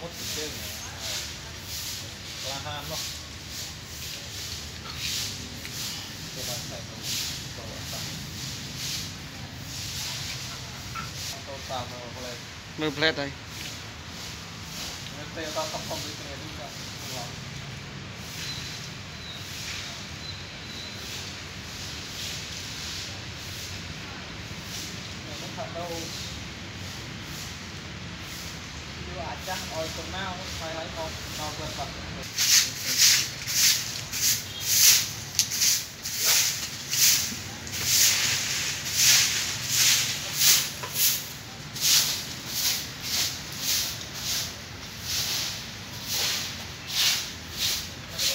có thịt kêu là ham đó cho bạn xài đồ đồ tạm đồ tạm rồi có lẽ mười plate đây. Nên tê ta tập không biết cái này đúng không Hãy subscribe cho អាចចាស់ឲ្យកំណៅហើយហើយមកមកគាត់បាត់ប្រ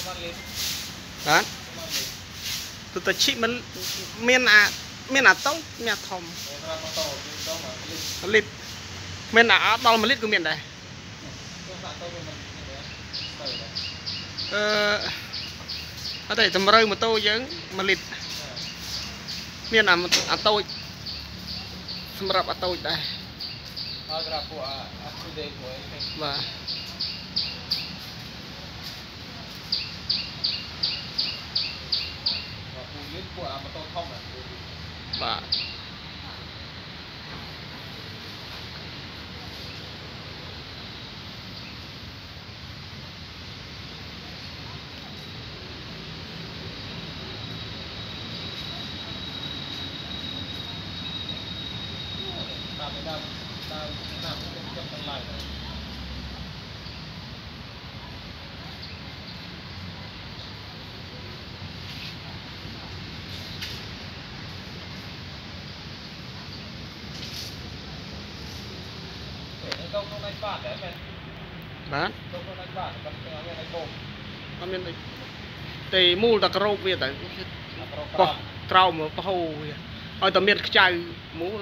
ហែលលេខបាទប្រហែលលេខទៅទៅឈិមិនមានអាមានអាតូចមានអាធំគេប្រាប់មកតយើងទៅមកលេខ1លីត្រមានអាដល់1លីត្រក៏មានដែរ អឺអត់ទេតម្រូវម៉ូតូយើង1លីត្រមានអាអាតូចសម្រាប់អាតូចដែរហើយក្រាពួកអាអាគូដេមួយគេបាទមក ពូលៀនពួកអាម៉ូតូធំណាបាទតាមទៅតាមតាមតាមទៅចាប់ទាំងឡាយទៅក្នុងនៃបាតដែរមែនបាទទៅក្នុងនៃបាតបាត់ទៅឲ្យនៃបោកអត់មានដូចទេមូលតែក្របវាទៅអាប្រូបោះក្រោមបោះវាឲ្យតែមានខ្ចៅមូល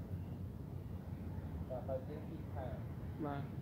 Và thời.